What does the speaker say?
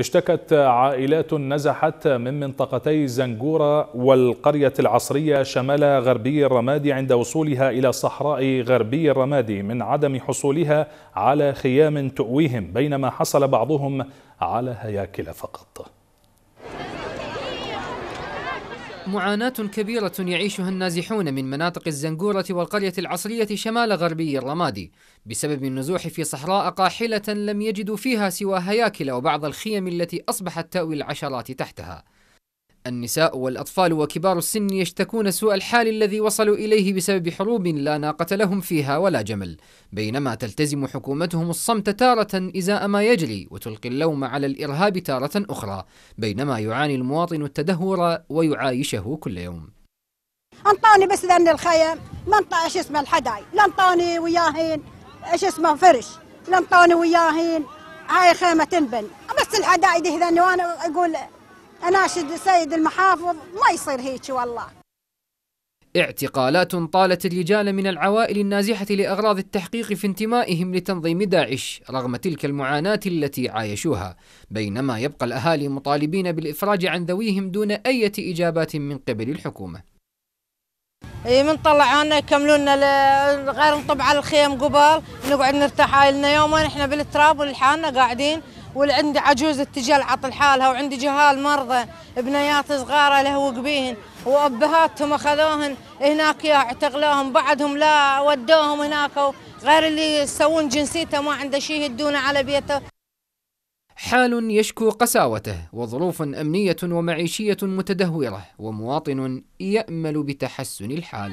اشتكت عائلات نزحت من منطقتي زنقورة والقرية العصرية شمال غربي الرمادي عند وصولها إلى صحراء غربي الرمادي من عدم حصولها على خيام تؤويهم بينما حصل بعضهم على هياكل فقط. معاناة كبيرة يعيشها النازحون من مناطق الزنقورة والقرية العصرية شمال غربي الرمادي بسبب النزوح في صحراء قاحلة لم يجدوا فيها سوى هياكل وبعض الخيم التي أصبحت تأوي العشرات تحتها. النساء والأطفال وكبار السن يشتكون سوء الحال الذي وصلوا إليه بسبب حروب لا ناقة لهم فيها ولا جمل بينما تلتزم حكومتهم الصمت تارة إزاء ما يجري وتلقي اللوم على الإرهاب تارة أخرى بينما يعاني المواطن التدهور ويعايشه كل يوم. أنطوني بس ذن الخيم ما إيش اسمه الحداي لا أنطوني وياهين إيش اسمه فرش لا أنطوني وياهين هاي خيمة تنبن. بس الحدايد ذني وأنا أقول اناشد سيد المحافظ ما يصير هيك والله. اعتقالات طالت الرجال من العوائل النازحة لأغراض التحقيق في انتمائهم لتنظيم داعش رغم تلك المعاناة التي عايشوها. بينما يبقى الأهالي مطالبين بالإفراج عن ذويهم دون أي إجابات من قبل الحكومة. إي من طلعونا يكملوا لنا غير نطبع الخيم قبل نقعد نرتاح لنا يومين إحنا بالتراب ولحالنا قاعدين. والعندي عجوز التجال عطل حالها وعندي جهال مرضى بنيات صغار له بيهن وأبهاتهم أخذوهن هناك اعتقلوهم بعدهم لا ودوهم هناك غير اللي يسوون جنسيته ما عنده شيء يدونه على بيته. حال يشكو قساوته وظروف أمنية ومعيشية متدهورة ومواطن يأمل بتحسن الحال.